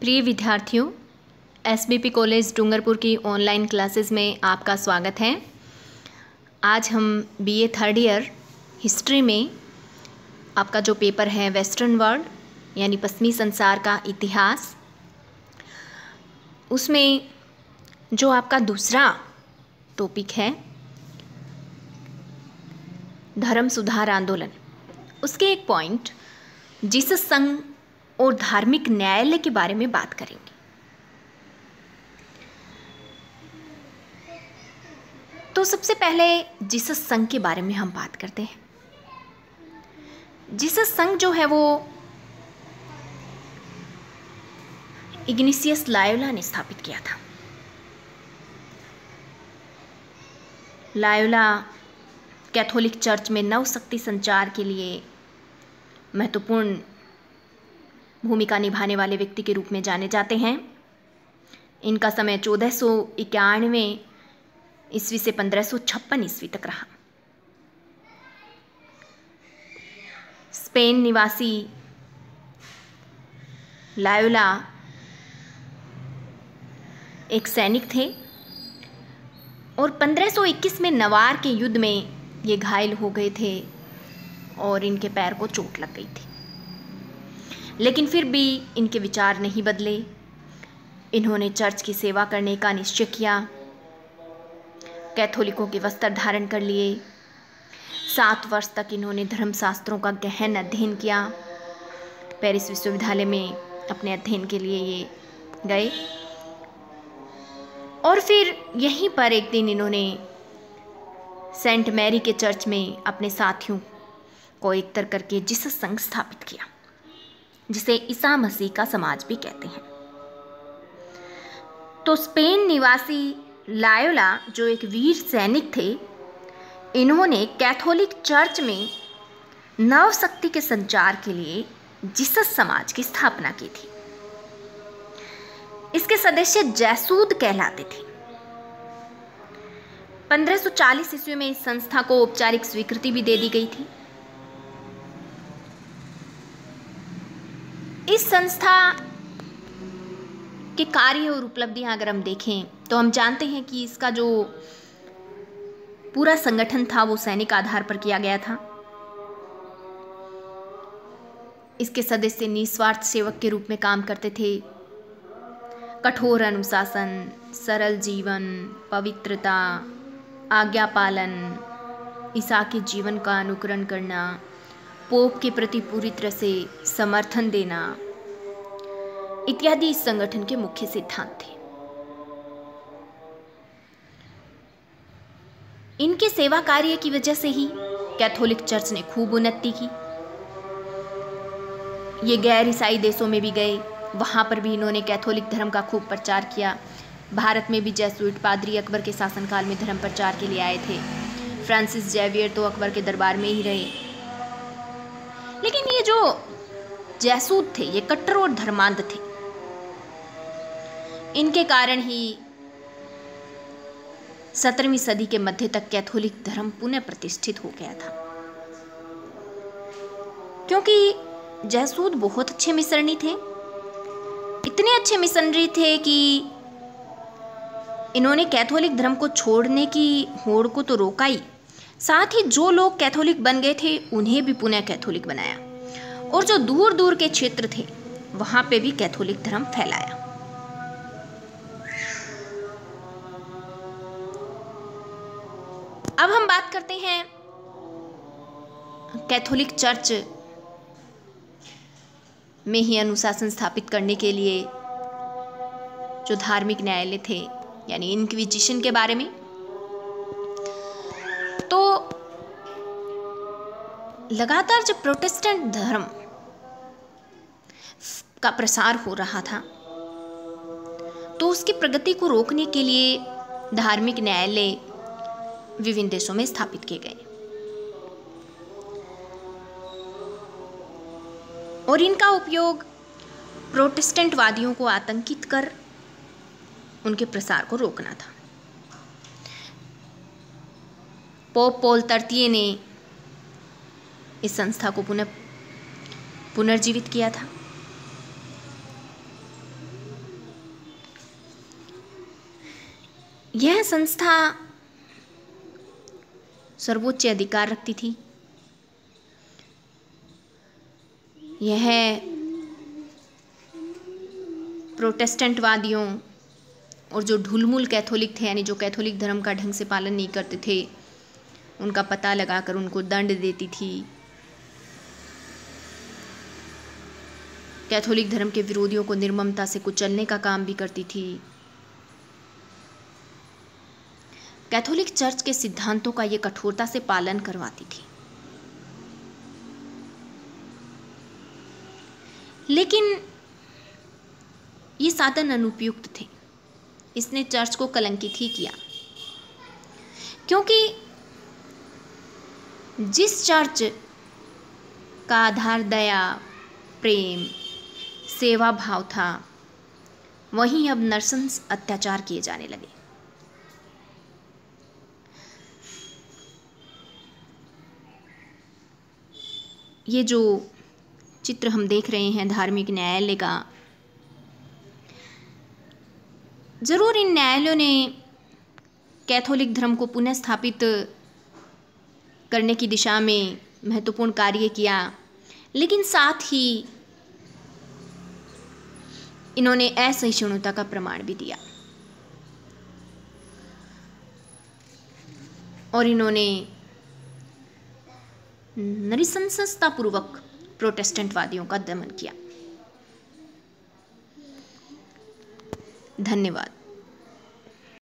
प्रिय विद्यार्थियों S B P college Dungarpur की ऑनलाइन क्लासेस में आपका स्वागत है। आज हम B A third year history में आपका जो पेपर है वेस्टर्न वर्ल्ड यानी पश्चिमी संसार का इतिहास, उसमें जो आपका दूसरा टॉपिक है, धर्म सुधार आंदोलन। उसके एक पॉइंट जिस संघ और धार्मिक न्यायालय के बारे में बात करेंगे। तो सबसे पहले जीसस संघ के बारे में हम बात करते हैं। जीसस संघ जो है वो इग्निसियस लायोला ने स्थापित किया था। लायोला कैथोलिक चर्च में नव शक्ति संचार के लिए महत्वपूर्ण भूमिका निभाने वाले व्यक्ति के रूप में जाने जाते हैं। इनका समय चौदह सौ इक्यानवे ईस्वी से पंद्रह सौ छप्पन ईस्वी तक रहा। स्पेन निवासी लायोला एक सैनिक थे और 1521 में नवार के युद्ध में ये घायल हो गए थे और इनके पैर को चोट लग गई थी। लेकिन फिर भी इनके विचार नहीं बदले। इन्होंने चर्च की सेवा करने का निश्चय किया। कैथोलिकों के वस्त्र धारण कर लिए। सात वर्ष तक इन्होंने धर्मशास्त्रों का गहन अध्ययन किया। पेरिस विश्वविद्यालय में अपने अध्ययन के लिए ये गए। और फिर यहीं पर एक दिन इन्होंने सेंट मैरी के चर्च में अपने साथियों को एकतर करके जिस संघ स्थापित किया। जिसे ईसा मसीह का समाज भी कहते हैं। तो स्पेन निवासी लायोला, जो एक वीर सैनिक थे, इन्होंने कैथोलिक चर्च में नव शक्ति के संचार के लिए जिसस समाज की स्थापना की थी। इसके सदस्य जैसूद कहलाते थे। 1540 ईस्वी में इस संस्था को औपचारिक स्वीकृति भी दे दी गई थी। इस संस्था के कार्य और उपलब्धियाँ अगर हम देखें तो हम जानते हैं कि इसका जो पूरा संगठन था, वो सैनिक आधार पर किया गया था। इसके सदस्य निस्वार्थ सेवक के रूप में काम करते थे। कठोर अनुशासन, सरल जीवन, पवित्रता आज्ञा पालन ईसा के जीवन का अनुकरण करना पोप के प्रति पूरी तरह से समर्थन देना इत्यादि इस संगठन के मुख्य सिद्धांत थे। इनके सेवा कार्य की वजह से ही कैथोलिक चर्च ने खूब उन्नति की। ये गैर ईसाई देशों में भी गए, वहाँ पर भी इन्होंने कैथोलिक धर्म का खूब प्रचार किया। भारत में भी जैसुइट पादरी अकबर के शासनकाल में धर्म प्रचार के लिए आए थे। फ्रांसिस जेवियर तो अकबर के दरबार में ही रहे। लेकिन ये जो जैसूद थे, ये कट्टर और धर्मांध थे। इनके कारण ही सत्रहवीं सदी के मध्य तक कैथोलिक धर्म पुनः प्रतिष्ठित हो गया था। क्योंकि जैसूद बहुत अच्छे मिसरणी थे। इतने अच्छे मिशनरी थे कि इन्होंने कैथोलिक धर्म को छोड़ने की होड़ को तो रोका ही। साथ ही जो लोग कैथोलिक बन गए थे, उन्हें भी पुनः कैथोलिक बनाया। और जो दूर दूर के क्षेत्र थे, वहाँ पे भी कैथोलिक धर्म फैलाया। अब हम बात करते हैं कैथोलिक चर्च में ही अनुशासन स्थापित करने के लिए जो धार्मिक न्यायालय थे, यानी इनक्विजिशन के बारे में। लगातार जब प्रोटेस्टेंट धर्म का प्रसार हो रहा था तो उसकी प्रगति को रोकने के लिए धार्मिक न्यायालय विभिन्न देशों में स्थापित किए गए। और इनका उपयोग प्रोटेस्टेंट वादियों को आतंकित कर उनके प्रसार को रोकना था। पोप पोल तृतीय ने इस संस्था को पुनः पुनर्जीवित किया था। यह संस्था सर्वोच्च अधिकार रखती थी। यह प्रोटेस्टेंटवादियों और जो ढुलमुल कैथोलिक थे, यानी जो कैथोलिक धर्म का ढंग से पालन नहीं करते थे, उनका पता लगाकर उनको दंड देती थी। कैथोलिक धर्म के विरोधियों को निर्ममता से कुचलने का काम भी करती थी। कैथोलिक चर्च के सिद्धांतों का ये कठोरता से पालन करवाती थी। लेकिन ये साधन अनुपयुक्त थे। इसने चर्च को कलंकित ही किया। क्योंकि जिस चर्च का आधार दया, प्रेम सेवा भाव था। वहीं अब नरसंस अत्याचार किए जाने लगे। ये जो चित्र हम देख रहे हैं धार्मिक न्यायालय का, ज़रूर इन न्यायालयों ने कैथोलिक धर्म को पुनः स्थापित करने की दिशा में महत्वपूर्ण कार्य किया, लेकिन साथ ही इन्होंने असहिष्णुता का प्रमाण भी दिया। और इन्होंने नरिसंसतापूर्वक प्रोटेस्टेंटवादियों का दमन किया। धन्यवाद।